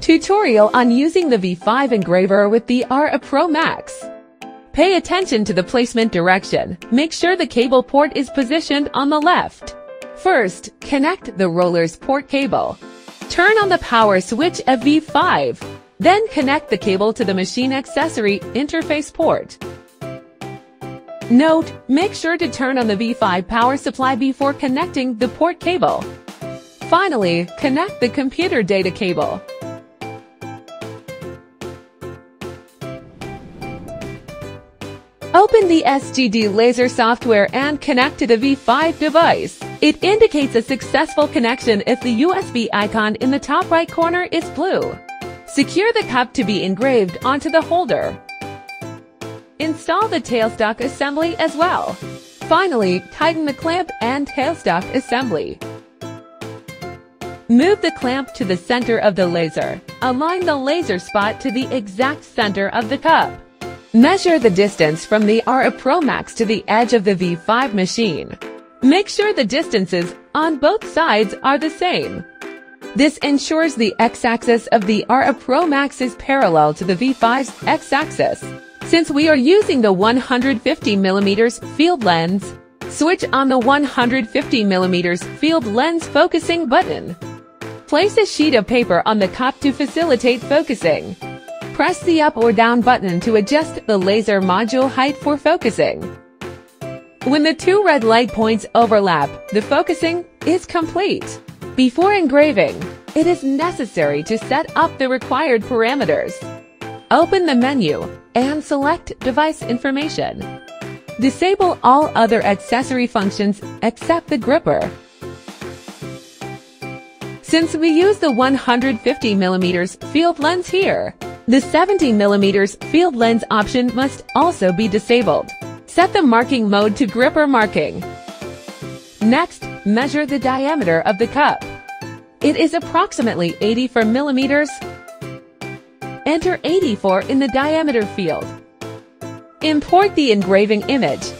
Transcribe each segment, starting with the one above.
Tutorial on using the V5 engraver with the RA Pro Max. Pay attention to the placement direction. Make sure the cable port is positioned on the left. First, connect the roller's port cable. Turn on the power switch at V5. Then connect the cable to the machine accessory interface port. Note, make sure to turn on the V5 power supply before connecting the port cable. Finally, connect the computer data cable. Open the SGD laser software and connect to the V5 device. It indicates a successful connection if the USB icon in the top right corner is blue. Secure the cup to be engraved onto the holder. Install the tailstock assembly as well. Finally, tighten the clamp and tailstock assembly. Move the clamp to the center of the laser. Align the laser spot to the exact center of the cup. Measure the distance from the RA Pro Max to the edge of the V5 machine. Make sure the distances on both sides are the same. This ensures the x-axis of the RA Pro Max is parallel to the V5's x-axis. Since we are using the 150mm field lens, switch on the 150mm field lens focusing button. Place a sheet of paper on the cup to facilitate focusing. Press the up or down button to adjust the laser module height for focusing. When the two red light points overlap, the focusing is complete. Before engraving, it is necessary to set up the required parameters. Open the menu and select device information. Disable all other accessory functions except the gripper. Since we use the 150mm field lens here, the 70mm field lens option must also be disabled. Set the marking mode to gripper marking. Next, measure the diameter of the cup. It is approximately 84 millimeters. Enter 84 in the diameter field. Import the engraving image.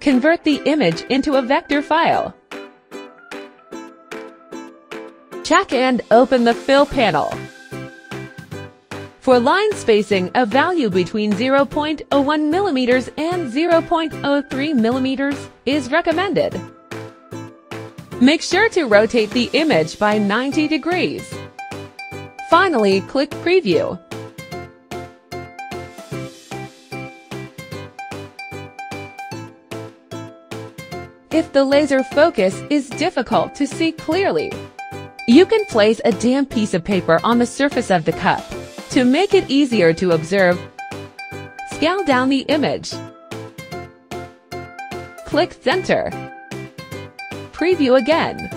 Convert the image into a vector file. Check and open the fill panel. For line spacing, a value between 0.01 mm and 0.03 mm is recommended. Make sure to rotate the image by 90 degrees. Finally, click Preview. If the laser focus is difficult to see clearly, you can place a damp piece of paper on the surface of the cup. To make it easier to observe, scale down the image. Click Center. Preview again.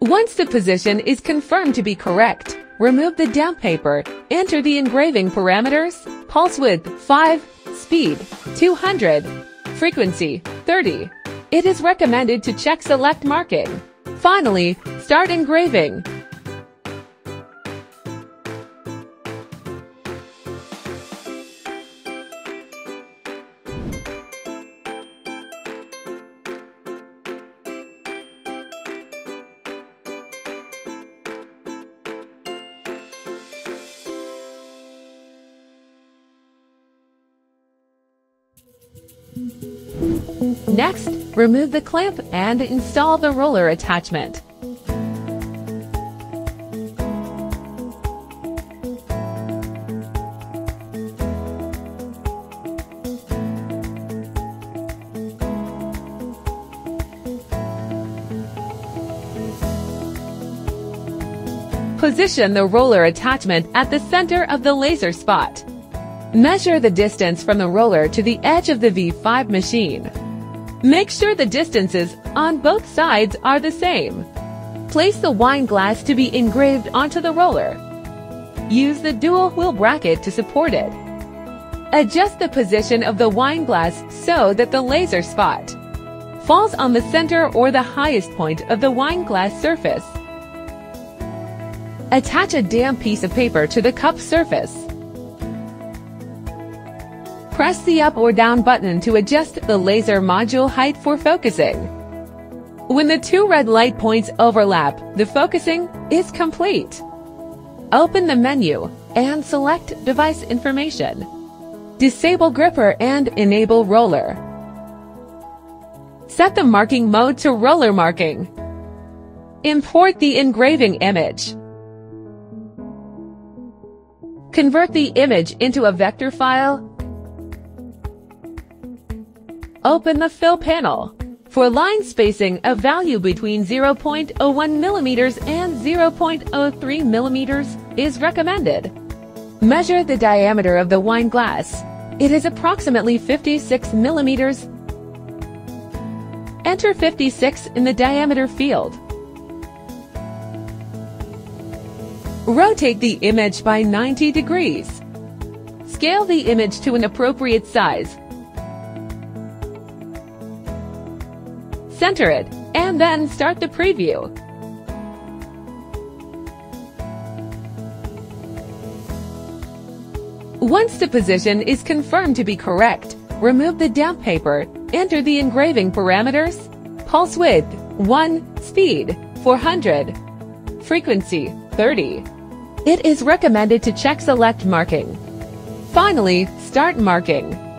Once the position is confirmed to be correct, remove the damp paper, enter the engraving parameters, pulse width 5, speed 200, frequency 30. It is recommended to check select marking. Finally, start engraving. Next, remove the clamp and install the roller attachment. Position the roller attachment at the center of the laser spot. Measure the distance from the roller to the edge of the V5 machine. Make sure the distances on both sides are the same. Place the wine glass to be engraved onto the roller. Use the dual wheel bracket to support it. Adjust the position of the wine glass so that the laser spot falls on the center or the highest point of the wine glass surface. Attach a damp piece of paper to the cup surface. Press the up or down button to adjust the laser module height for focusing. When the two red light points overlap, the focusing is complete. Open the menu and select Device Information. Disable Gripper and enable Roller. Set the marking mode to roller marking. Import the engraving image. Convert the image into a vector file. Open the Fill panel. For line spacing, a value between 0.01 millimeters and 0.03 millimeters is recommended. Measure the diameter of the wine glass. It is approximately 56 millimeters. Enter 56 in the diameter field. Rotate the image by 90 degrees. Scale the image to an appropriate size center it, and then start the preview. Once the position is confirmed to be correct, remove the damp paper, enter the engraving parameters, pulse width 1, speed 400, frequency 30. It is recommended to check select marking. Finally, start marking.